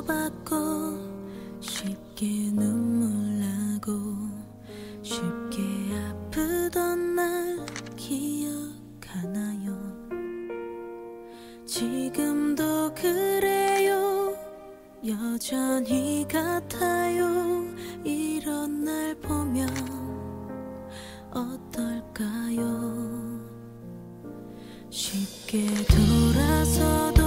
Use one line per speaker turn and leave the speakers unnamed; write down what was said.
상처받고 쉽게 눈물 나고 쉽게 아프던 날 기억하나요? 지금도 그래요? 여전히 같아요? 이런 날 보면 어떨까요? 쉽게 돌아서도